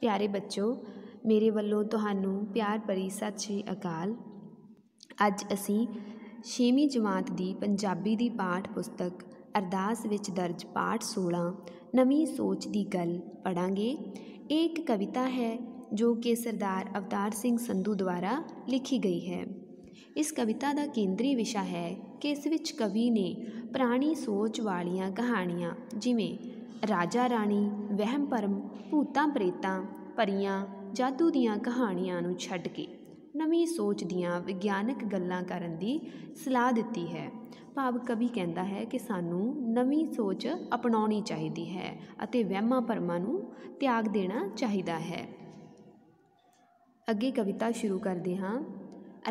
ਪਿਆਰੇ ਬੱਚੋ, ਮੇਰੇ ਵੱਲੋਂ ਤੁਹਾਨੂੰ ਪਿਆਰ ਭਰੀ ਸਤਿ ਸ਼੍ਰੀ ਅਕਾਲ। ਅੱਜ ਅਸੀਂ ਛੇਵੀਂ ਜਮਾਤ ਦੀ ਪੰਜਾਬੀ ਦੀ ਪਾਠ ਪੁਸਤਕ ਅਰਦਾਸ ਵਿੱਚ ਦਰਜ ਪਾਠ 16 ਨਵੀਂ ਸੋਚ ਦੀ ਗੱਲ ਪੜਾਂਗੇ ਇਹ ਇੱਕ ਕਵਿਤਾ ਹੈ ਜੋ ਕਿ ਸਰਦਾਰ ਅਵਤਾਰ ਸਿੰਘ ਸੰਧੂ ਦੁਆਰਾ ਲਿਖੀ ਗਈ ਹੈ। ਇਸ ਕਵਿਤਾ ਦਾ ਕੇਂਦਰੀ ਵਿਸ਼ਾ ਹੈ ਕਿ ਇਸ ਵਿੱਚ ਕਵੀ ਨੇ ਪੁਰਾਣੀ ਸੋਚ ਵਾਲੀਆਂ ਕਹਾਣੀਆਂ ਜਿਵੇਂ ਰਾਜਾ ਰਾਣੀ, ਵਹਿਮ ਭਰਮ, ਭੂਤਾਂ ਪ੍ਰੇਤਾਂ ਪਰੀਆਂ ਜਾਦੂ ਦੀਆਂ ਕਹਾਣੀਆਂ ਨੂੰ ਛੱਡ ਕੇ ਨਵੀਂ ਸੋਚ ਦੀਆਂ ਵਿਗਿਆਨਕ ਗੱਲਾਂ ਕਰਨ ਦੀ ਸਲਾਹ ਦਿੱਤੀ ਹੈ। ਭਾਵ ਕਵੀ ਕਹਿੰਦਾ ਹੈ ਕਿ ਸਾਨੂੰ ਨਵੀਂ ਸੋਚ ਅਪਣਾਉਣੀ ਚਾਹੀਦੀ ਹੈ ਅਤੇ ਵਹਿਮਾਂ ਭਰਮਾਂ ਨੂੰ ਤਿਆਗ ਦੇਣਾ ਚਾਹੀਦਾ ਹੈ। ਅੱਗੇ ਕਵਿਤਾ ਸ਼ੁਰੂ ਕਰਦੇ ਹਾਂ।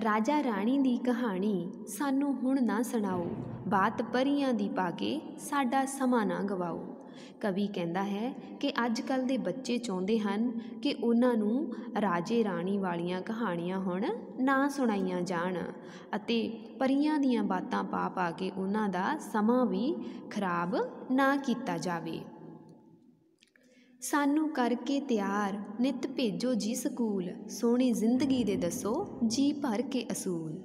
ਰਾਜਾ ਰਾਣੀ ਦੀ ਕਹਾਣੀ ਸਾਨੂੰ ਹੁਣ ਨਾ ਸੁਣਾਓ, ਬਾਤ ਪਰੀਆਂ ਦੀ ਪਾ ਕੇ ਸਾਡਾ ਸਮਾਂ ਨਾ ਗਵਾਓ। ਕਵੀ ਕਹਿੰਦਾ ਹੈ ਕਿ ਅੱਜ ਕੱਲ੍ਹ ਦੇ ਬੱਚੇ ਚਾਹੁੰਦੇ ਹਨ ਕਿ ਉਹਨਾਂ ਨੂੰ ਰਾਜੇ ਰਾਣੀ ਵਾਲੀਆਂ ਕਹਾਣੀਆਂ ਹੁਣ ਨਾ ਸੁਣਾਈਆਂ ਜਾਣ ਅਤੇ ਪਰੀਆਂ ਦੀਆਂ ਬਾਤਾਂ ਪਾ ਪਾ ਕੇ ਉਹਨਾਂ ਦਾ ਸਮਾਂ ਵੀ ਖਰਾਬ ਨਾ ਕੀਤਾ ਜਾਵੇ। ਸਾਨੂੰ ਕਰਕੇ ਤਿਆਰ, ਨਿਤ ਭੇਜੋ ਜੀ ਸਕੂਲ, ਸੋਹਣੀ ਜ਼ਿੰਦਗੀ ਦੇ ਦੱਸੋ ਜੀ ਭਰ ਕੇ ਅਸੂਲ।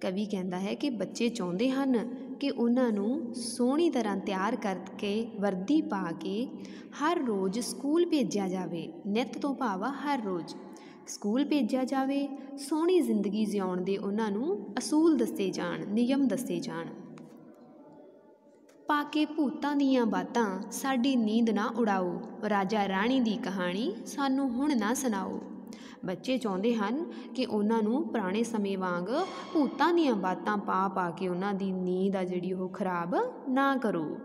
ਕਵੀ ਕਹਿੰਦਾ ਹੈ ਕਿ ਬੱਚੇ ਚਾਹੁੰਦੇ ਹਨ ਕਿ ਉਹਨਾਂ ਨੂੰ ਸੋਹਣੀ ਤਰ੍ਹਾਂ ਤਿਆਰ ਕਰਕੇ ਵਰਦੀ ਪਾ ਕੇ ਹਰ ਰੋਜ਼ ਸਕੂਲ ਭੇਜਿਆ ਜਾਵੇ, ਨਿੱਤ ਤੋਂ ਭਾਵਾ ਹਰ ਰੋਜ਼। ਸਕੂਲ ਭੇਜਿਆ ਜਾਵੇ, ਸੋਹਣੀ ਜ਼ਿੰਦਗੀ ਜਿਉਣ ਦੇ ਉਹਨਾਂ ਨੂੰ ਅਸੂਲ ਦੱਸੇ ਜਾਣ, ਨਿਯਮ ਦੱਸੇ ਜਾਣ। ਪਾ ਕੇ ਭੂਤਾਂ ਦੀਆਂ ਬਾਤਾਂ, ਸਾਡੀ ਨੀਂਦ ਨਾ ਉਡਾਓ। ਰਾਜਾ ਰਾਣੀ ਦੀ ਕਹਾਣੀ ਸਾਨੂੰ ਹੁਣ ਨਾ ਸੁਣਾਓ। ਬੱਚੇ ਚਾਹੁੰਦੇ ਹਨ ਕਿ ਉਹਨਾਂ ਨੂੰ ਪੁਰਾਣੇ ਸਮੇਂ ਵਾਂਗ ਭੂਤਾਂ ਦੀਆਂ ਬਾਤਾਂ ਪਾ ਪਾ ਕੇ ਉਹਨਾਂ ਦੀ ਨੀਂਦ ਆ ਜਿਹੜੀ ਉਹ ਖਰਾਬ ਨਾ ਕਰੋ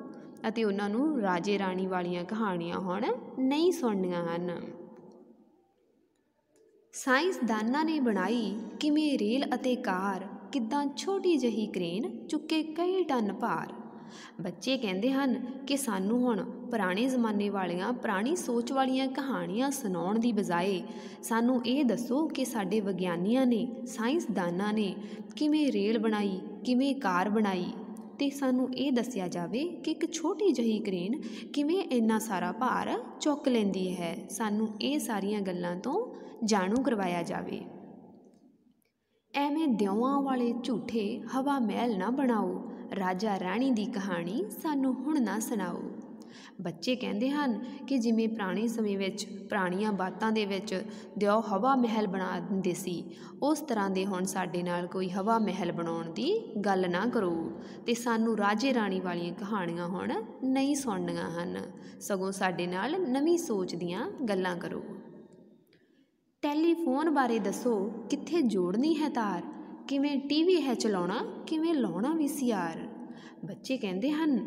ਅਤੇ ਉਹਨਾਂ ਨੂੰ ਰਾਜੇ ਰਾਣੀ ਵਾਲੀਆਂ ਕਹਾਣੀਆਂ ਹੁਣ ਨਹੀਂ ਸੁਣਨੀਆਂ ਹਨ। ਸਾਇੰਸਦਾਨਾਂ ਨੇ ਬਣਾਈ ਕਿਵੇਂ ਰੇਲ ਅਤੇ ਕਾਰ ਕਿੱਦਾਂ ਛੋਟੀ ਜਹੀ ਕ੍ਰੇਨ ਚੁੱਕੇ ਕਈ ਟਨ ਭਾਰ। ਬੱਚੇ ਕਹਿੰਦੇ ਹਨ ਕਿ ਸਾਨੂੰ ਹੁਣ ਪੁਰਾਣੇ ਜ਼ਮਾਨੇ ਵਾਲੀਆਂ, ਪੁਰਾਣੀ ਸੋਚ ਵਾਲੀਆਂ ਕਹਾਣੀਆਂ ਸੁਣਾਉਣ ਦੀ ਬਜਾਏ ਸਾਨੂੰ ਇਹ ਦੱਸੋ ਕਿ ਸਾਡੇ ਵਿਗਿਆਨੀਆਂ ਨੇ, ਸਾਇੰਸਦਾਨਾਂ ਨੇ ਕਿਵੇਂ ਰੇਲ ਬਣਾਈ, ਕਿਵੇਂ ਕਾਰ ਬਣਾਈ? ਤੇ ਸਾਨੂੰ ਇਹ ਦੱਸਿਆ ਜਾਵੇ ਕਿ ਇੱਕ ਛੋਟੀ ਜਹੀ ਕ੍ਰੇਨ ਕਿਵੇਂ ਇੰਨਾ ਸਾਰਾ ਭਾਰ ਚੁੱਕ ਲੈਂਦੀ ਹੈ। ਸਾਨੂੰ ਇਹ ਸਾਰੀਆਂ ਗੱਲਾਂ ਤੋਂ ਜਾਣੂ ਕਰਵਾਇਆ ਜਾਵੇ। ਐਵੇਂ ਦਿਉਆਂ ਵਾਲੇ ਝੂਠੇ ਹਵਾ ਮਹਿਲ ਨਾ ਬਣਾਓ। ਰਾਜਾ ਰਾਣੀ ਦੀ ਕਹਾਣੀ ਸਾਨੂੰ ਹੁਣ ਨਾ ਸੁਣਾਓ। ਬੱਚੇ ਕਹਿੰਦੇ ਹਨ ਕਿ ਜਿਵੇਂ ਪੁਰਾਣੇ ਸਮੇਂ ਵਿੱਚ ਪੁਰਾਣੀਆਂ ਬਾਤਾਂ ਦੇ ਵਿੱਚ ਦਿਓ ਹਵਾ ਮਹਿਲ ਬਣਾ ਦਿੰਦੇ ਸੀ, ਉਸ ਤਰ੍ਹਾਂ ਦੇ ਹੁਣ ਸਾਡੇ ਨਾਲ ਕੋਈ ਹਵਾ ਮਹਿਲ ਬਣਾਉਣ ਦੀ ਗੱਲ ਨਾ ਕਰੋ। ਤੇ ਸਾਨੂੰ ਰਾਜੇ ਰਾਣੀ ਵਾਲੀਆਂ ਕਹਾਣੀਆਂ ਹੁਣ ਨਹੀਂ ਸੁਣਨੀਆਂ ਹਨ। ਸਗੋਂ ਸਾਡੇ ਨਾਲ ਨਵੀਂ ਸੋਚ ਦੀਆਂ ਗੱਲਾਂ ਕਰੋ। ਟੈਲੀਫੋਨ ਬਾਰੇ ਦੱਸੋ, ਕਿੱਥੇ ਜੋੜਨੀ ਹੈ ਤਾਰ? ਕਿਵੇਂ ਟੀਵੀ ਹੈ ਚਲਾਉਣਾ, ਕਿਵੇਂ ਲਾਉਣਾ ਵੀਸੀਆਰ ਬੱਚੇ ਕਹਿੰਦੇ ਹਨ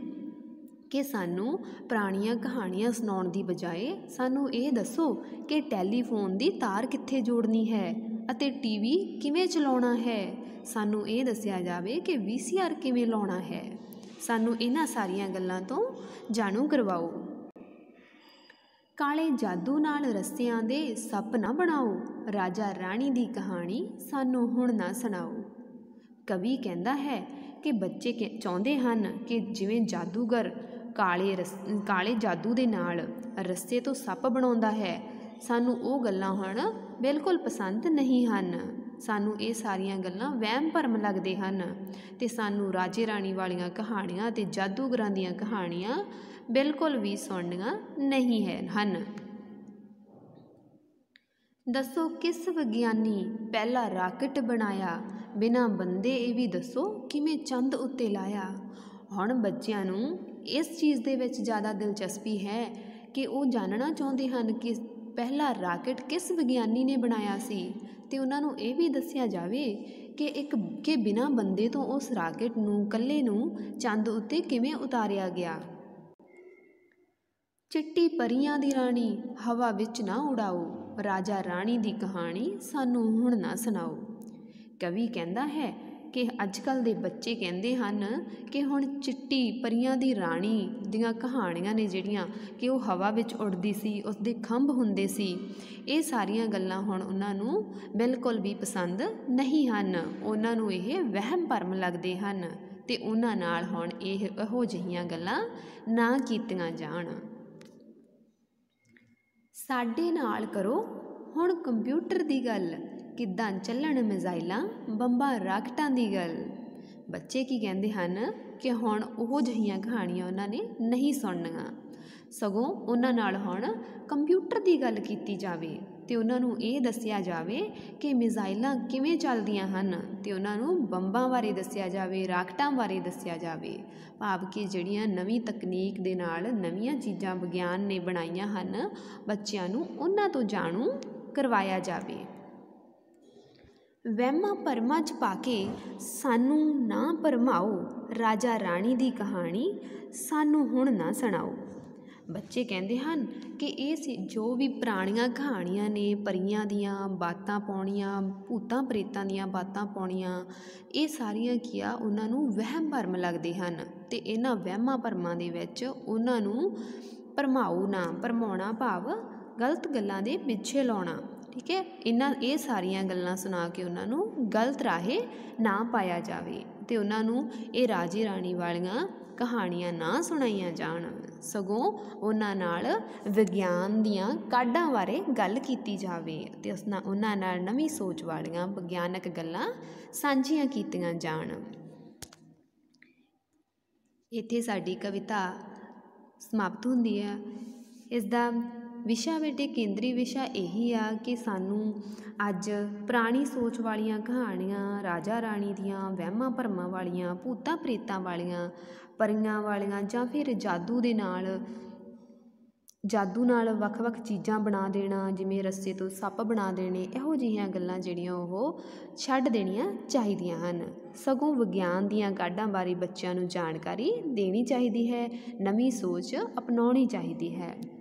ਕਿ ਸਾਨੂੰ ਪੁਰਾਣੀਆਂ ਕਹਾਣੀਆਂ ਸੁਣਾਉਣ ਦੀ ਬਜਾਏ ਸਾਨੂੰ ਇਹ ਦੱਸੋ ਕਿ ਟੈਲੀਫੋਨ ਦੀ ਤਾਰ ਕਿੱਥੇ ਜੋੜਨੀ ਹੈ ਅਤੇ ਟੀਵੀ ਕਿਵੇਂ ਚਲਾਉਣਾ ਹੈ। ਸਾਨੂੰ ਇਹ ਦੱਸਿਆ ਜਾਵੇ ਕਿ ਵੀਸੀਆਰ ਕਿਵੇਂ ਲਾਉਣਾ ਹੈ। ਸਾਨੂੰ ਇਹਨਾਂ ਸਾਰੀਆਂ ਗੱਲਾਂ ਤੋਂ ਜਾਣੂ ਕਰਵਾਓ। ਕਾਲੇ ਜਾਦੂ ਨਾਲ ਰੱਸਿਆਂ ਦੇ ਸੱਪ ਨਾ ਬਣਾਓ। ਰਾਜਾ ਰਾਣੀ ਦੀ ਕਹਾਣੀ ਸਾਨੂੰ ਹੁਣ ਨਾ ਸੁਣਾਓ। ਕਵੀ ਕਹਿੰਦਾ ਹੈ ਕਿ ਬੱਚੇ ਚਾਹੁੰਦੇ ਹਨ ਕਿ ਜਿਵੇਂ ਜਾਦੂਗਰ ਕਾਲੇ ਰਸ, ਕਾਲੇ ਜਾਦੂ ਦੇ ਨਾਲ ਰੱਸੇ ਤੋਂ ਸੱਪ ਬਣਾਉਂਦਾ ਹੈ। ਸਾਨੂੰ ਉਹ ਗੱਲਾਂ ਹੁਣ ਬਿਲਕੁਲ ਪਸੰਦ ਨਹੀਂ ਹਨ। ਸਾਨੂੰ ਇਹ ਸਾਰੀਆਂ ਗੱਲਾਂ ਵਹਿਮ ਭਰਮ ਲੱਗਦੇ ਹਨ ਤੇ ਸਾਨੂੰ ਰਾਜੇ ਰਾਣੀ ਵਾਲੀਆਂ ਕਹਾਣੀਆਂ ਤੇ ਜਾਦੂਗਰਾਂ ਦੀਆਂ ਕਹਾਣੀਆਂ ਬਿਲਕੁਲ ਵੀ ਸੁਣਨੀਆਂ ਨਹੀਂ ਹੈ ਹਨ। ਦੱਸੋ ਕਿਸ ਵਿਗਿਆਨੀ ਪਹਿਲਾ ਰਾਕਟ ਬਣਾਇਆ? ਬਿਨਾ ਬੰਦੇ ਇਹ ਵੀ ਦੱਸੋ ਕਿਵੇਂ ਚੰਦ ਉੱਤੇ ਲਾਇਆ? ਹੁਣ ਬੱਚਿਆਂ ਨੂੰ ਇਸ ਚੀਜ਼ ਦੇ ਵਿੱਚ ਜ਼ਿਆਦਾ ਦਿਲਚਸਪੀ ਹੈ ਕਿ ਉਹ ਜਾਣਨਾ ਚਾਹੁੰਦੇ ਹਨ ਕਿ ਪਹਿਲਾ ਰਾਕਟ ਕਿਸ ਵਿਗਿਆਨੀ ਨੇ ਬਣਾਇਆ ਸੀ? ਤੇ ਉਹਨਾਂ ਨੂੰ ਇਹ ਵੀ ਦੱਸਿਆ ਜਾਵੇ ਕਿ ਇੱਕ ਕਿ ਬਿਨਾਂ ਬੰਦੇ ਤੋਂ ਉਸ ਰਾਕੇਟ ਨੂੰ ਇਕੱਲੇ ਨੂੰ ਚੰਦ ਉੱਤੇ ਕਿਵੇਂ ਉਤਾਰਿਆ ਗਿਆ? ਚਿੱਟੀ ਪਰੀਆਂ ਦੀ ਰਾਣੀ, ਹਵਾ ਵਿੱਚ ਨਾ ਉਡਾਓ। ਰਾਜਾ ਰਾਣੀ ਦੀ ਕਹਾਣੀ ਸਾਨੂੰ ਹੁਣ ਨਾ ਸੁਣਾਓ। ਕਵੀ ਕਹਿੰਦਾ ਹੈ ਕਿ ਅੱਜ ਕੱਲ੍ਹ ਦੇ ਬੱਚੇ ਕਹਿੰਦੇ ਹਨ ਕਿ ਹੁਣ ਚਿੱਟੀ ਪਰੀਆਂ ਦੀ ਰਾਣੀ ਦੀਆਂ ਕਹਾਣੀਆਂ ਨੇ ਜਿਹੜੀਆਂ ਕਿ ਉਹ ਹਵਾ ਵਿੱਚ ਉੱਡਦੀ ਸੀ ਉਸ ਦੇ ਖੰਭ ਹੁੰਦੇ ਸੀ। ਇਹ ਸਾਰੀਆਂ ਗੱਲਾਂ ਹੁਣ ਉਹਨਾਂ ਨੂੰ ਬਿਲਕੁਲ ਵੀ ਪਸੰਦ ਨਹੀਂ ਹਨ। ਉਹਨਾਂ ਨੂੰ ਇਹ ਵਹਿਮ ਭਰਮ ਲੱਗਦੇ ਹਨ ਤੇ ਉਹਨਾਂ ਨਾਲ ਹੁਣ ਇਹ ਇਹੋ ਜਿਹੀਆਂ ਗੱਲਾਂ ਨਾ ਕੀਤੀਆਂ ਜਾਣ। ਸਾਡੇ ਨਾਲ ਕਰੋ ਹੁਣ ਕੰਪਿਊਟਰ ਦੀ ਗੱਲ। ਕਿੱਦਾਂ ਚੱਲਣ ਮਿਜ਼ਾਈਲਾਂ? ਬੰਬਾਂ ਰਾਕਟਾਂ ਦੀ ਗੱਲ। ਬੱਚੇ ਕੀ ਕਹਿੰਦੇ ਹਨ ਕਿ ਹੁਣ ਉਹ ਜਿਹੀਆਂ ਕਹਾਣੀਆਂ ਉਹਨਾਂ ਨੇ ਨਹੀਂ ਸੁਣਨੀਆਂ। ਸਗੋਂ ਉਹਨਾਂ ਨਾਲ ਹੁਣ ਕੰਪਿਊਟਰ ਦੀ ਗੱਲ ਕੀਤੀ ਜਾਵੇ ਤੇ ਉਹਨਾਂ ਨੂੰ ਇਹ ਦੱਸਿਆ ਜਾਵੇ ਕਿ ਮਿਜ਼ਾਈਲਾਂ ਕਿਵੇਂ ਚੱਲਦੀਆਂ ਹਨ ਤੇ ਉਹਨਾਂ ਨੂੰ ਬੰਬਾਂ ਬਾਰੇ ਦੱਸਿਆ ਜਾਵੇ ਰਾਕਟਾਂ ਬਾਰੇ ਦੱਸਿਆ ਜਾਵੇ। ਭਾਵ ਕਿ ਜਿਹੜੀਆਂ ਨਵੀਂ ਤਕਨੀਕ ਦੇ ਨਾਲ ਨਵੀਆਂ ਚੀਜ਼ਾਂ ਵਿਗਿਆਨ ਨੇ ਬਣਾਈਆਂ ਹਨ, ਬੱਚਿਆਂ ਨੂੰ ਉਹਨਾਂ ਤੋਂ ਜਾਣੂ ਕਰਵਾਇਆ ਜਾਵੇ। ਵਹਿਮਾਂ ਭਰਮਾਂ 'ਚ ਪਾ ਕੇ ਸਾਨੂੰ ਨਾ ਭਰਮਾਓ, ਰਾਜਾ ਰਾਣੀ ਦੀ ਕਹਾਣੀ ਸਾਨੂੰ ਹੁਣ ਨਾ ਸੁਣਾਓ। ਬੱਚੇ ਕਹਿੰਦੇ ਹਨ ਕਿ ਇਹ ਸੀ ਜੋ ਵੀ ਪੁਰਾਣੀਆਂ ਕਹਾਣੀਆਂ ਨੇ, ਪਰੀਆਂ ਦੀਆਂ ਬਾਤਾਂ ਪਾਉਣੀਆਂ, ਭੂਤਾਂ ਪ੍ਰੇਤਾਂ ਦੀਆਂ ਬਾਤਾਂ ਪਾਉਣੀਆਂ, ਇਹ ਸਾਰੀਆਂ ਕੀ ਆ ਉਹਨਾਂ ਨੂੰ ਵਹਿਮ ਭਰਮ ਲੱਗਦੇ ਹਨ ਤੇ ਇਹਨਾਂ ਵਹਿਮਾਂ ਭਰਮਾਂ ਦੇ ਵਿੱਚ ਉਹਨਾਂ ਨੂੰ ਭਰਮਾਓ ਨਾ ਭਰਮਾਉਣਾ ਭਾਵ ਗਲਤ ਗੱਲਾਂ ਦੇ ਪਿੱਛੇ ਲਾਉਣਾ। ਠੀਕ ਹੈ? ਇਹਨਾਂ, ਇਹ ਸਾਰੀਆਂ ਗੱਲਾਂ ਸੁਣਾ ਕੇ ਉਹਨਾਂ ਨੂੰ ਗਲਤ ਰਾਹੇ ਨਾ ਪਾਇਆ ਜਾਵੇ ਤੇ ਉਹਨਾਂ ਨੂੰ ਇਹ ਰਾਜੇ ਰਾਣੀ ਵਾਲੀਆਂ ਕਹਾਣੀਆਂ ਨਾ ਸੁਣਾਈਆਂ ਜਾਣ। ਸਗੋਂ ਉਹਨਾਂ ਨਾਲ ਵਿਗਿਆਨ ਦੀਆਂ ਕਾਢਾਂ ਬਾਰੇ ਗੱਲ ਕੀਤੀ ਜਾਵੇ ਤੇ ਉਸ ਨਾਲ ਉਹਨਾਂ ਨਾਲ ਨਵੀਂ ਸੋਚ ਵਾਲੀਆਂ ਵਿਗਿਆਨਕ ਗੱਲਾਂ ਸਾਂਝੀਆਂ ਕੀਤੀਆਂ ਜਾਣ। ਇੱਥੇ ਸਾਡੀ ਕਵਿਤਾ ਸਮਾਪਤ ਹੁੰਦੀ ਹੈ। ਇਸ ਦਾ ਵਿਸ਼ਾ ਬੇਟੇ ਕੇਂਦਰੀ ਵਿਸ਼ਾ ਇਹੀ ਆ ਕਿ ਸਾਨੂੰ ਅੱਜ ਪੁਰਾਣੀ ਸੋਚ ਵਾਲੀਆਂ ਕਹਾਣੀਆਂ, ਰਾਜਾ ਰਾਣੀ ਦੀਆਂ, ਵਹਿਮਾਂ ਭਰਮਾਂ ਵਾਲੀਆਂ, ਭੂਤਾਂ ਪ੍ਰੇਤਾਂ ਵਾਲੀਆਂ, ਪਰੀਆਂ ਵਾਲੀਆਂ ਜਾਂ ਫਿਰ ਜਾਦੂ ਦੇ ਨਾਲ, ਜਾਦੂ ਨਾਲ ਵੱਖ-ਵੱਖ ਚੀਜ਼ਾਂ ਬਣਾ ਦੇਣਾ, ਜਿਵੇਂ ਰੱਸੇ ਤੋਂ ਸੱਪ ਬਣਾ ਦੇਣੇ, ਇਹੋ ਜਿਹੀਆਂ ਗੱਲਾਂ ਜਿਹੜੀਆਂ ਉਹ ਛੱਡ ਦੇਣੀਆਂ ਚਾਹੀਦੀਆਂ ਹਨ। ਸਗੋਂ ਵਿਗਿਆਨ ਦੀਆਂ ਕਾਢਾਂ ਬਾਰੇ ਬੱਚਿਆਂ ਨੂੰ ਜਾਣਕਾਰੀ ਦੇਣੀ ਚਾਹੀਦੀ ਹੈ, ਨਵੀਂ ਸੋਚ ਅਪਣਾਉਣੀ ਚਾਹੀਦੀ ਹੈ।